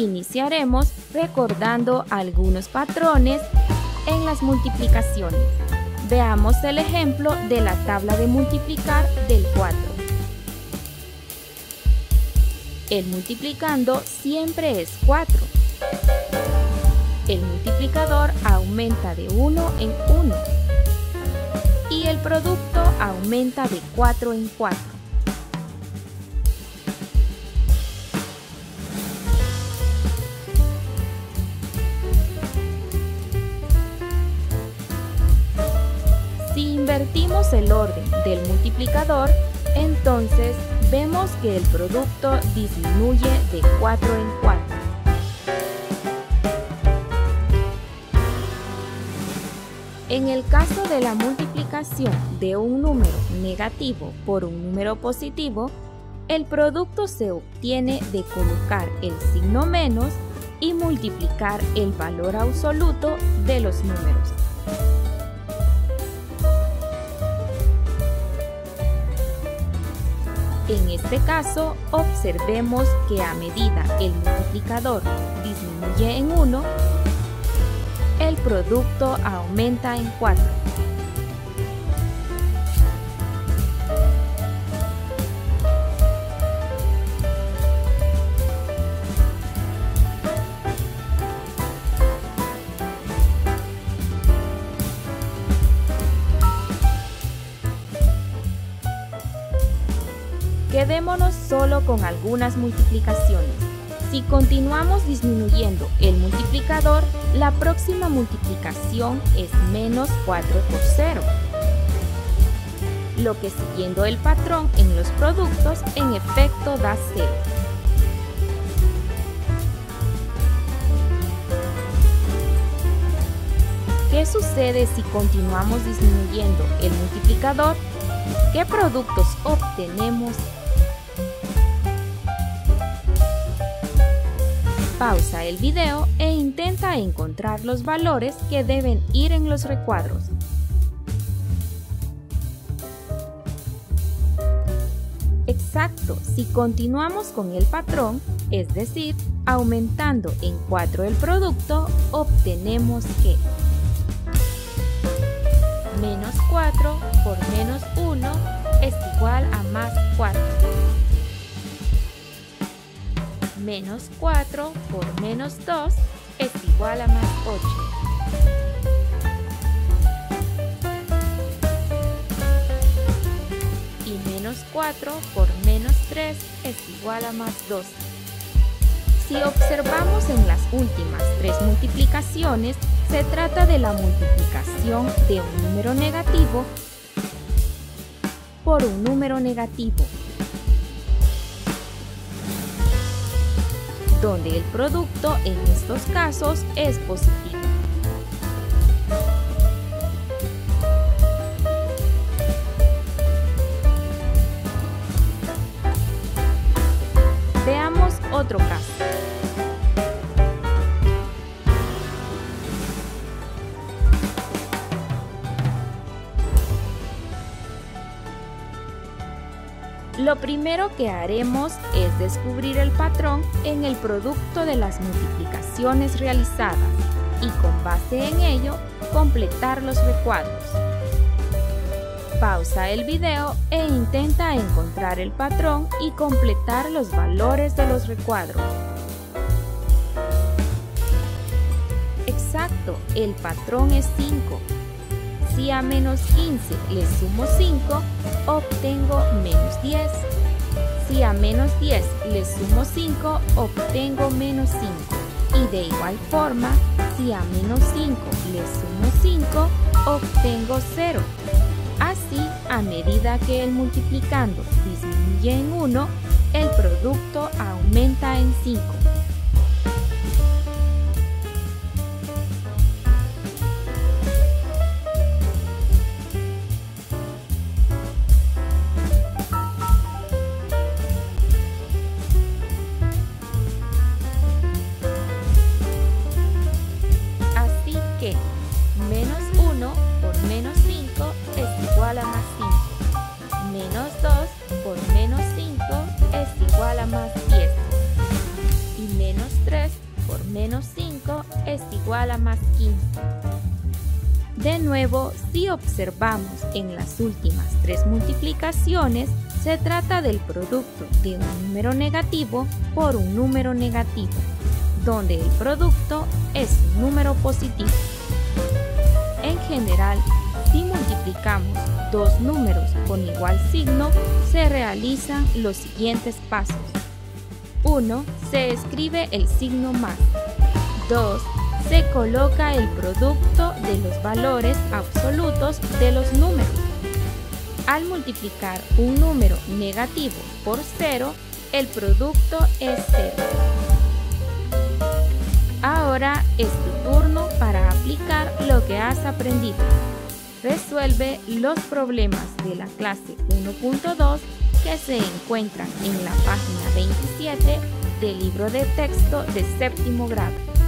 Iniciaremos recordando algunos patrones en las multiplicaciones. Veamos el ejemplo de la tabla de multiplicar del 4. El multiplicando siempre es 4. El multiplicador aumenta de 1 en 1 y el producto aumenta de 4 en 4. Invertimos el orden del multiplicador, entonces vemos que el producto disminuye de 4 en 4. En el caso de la multiplicación de un número negativo por un número positivo, el producto se obtiene de colocar el signo menos y multiplicar el valor absoluto de los números. En este caso, observemos que a medida el multiplicador disminuye en 1, el producto aumenta en 4. Quedémonos solo con algunas multiplicaciones. Si continuamos disminuyendo el multiplicador, la próxima multiplicación es menos 4 por 0, lo que siguiendo el patrón en los productos en efecto da 0. ¿Qué sucede si continuamos disminuyendo el multiplicador? ¿Qué productos obtenemos Pausa el video e intenta encontrar los valores que deben ir en los recuadros. Exacto, si continuamos con el patrón, es decir, aumentando en 4 el producto, obtenemos que menos 4 por menos 1 es igual a más 4 menos 4 por menos 2 es igual a más 8. Y menos 4 por menos 3 es igual a más 2. Si observamos en las últimas tres multiplicaciones, se trata de la multiplicación de un número negativo por un número negativo donde el producto en estos casos es positivo. Lo primero que haremos es descubrir el patrón en el producto de las multiplicaciones realizadas y con base en ello completar los recuadros. Pausa el video e intenta encontrar el patrón y completar los valores de los recuadros. Exacto, el patrón es 5 si a menos 15 le sumo 5, obtengo menos 10. Si a menos 10 le sumo 5, obtengo menos 5. Y de igual forma, si a menos 5 le sumo 5, obtengo 0. Así, a medida que el multiplicando disminuye en 1, el producto aumenta en 5. Menos 5 es igual a más 15. De nuevo, si observamos en las últimas tres multiplicaciones, se trata del producto de un número negativo por un número negativo, donde el producto es un número positivo. En general, si multiplicamos dos números con igual signo, se realizan los siguientes pasos. 1. Se escribe el signo más. 2. Se coloca el producto de los valores absolutos de los números. Al multiplicar un número negativo por 0, el producto es 0. Ahora es tu turno para aplicar lo que has aprendido. Resuelve los problemas de la clase 1.2 que se encuentran en la página 27 del libro de texto de séptimo grado.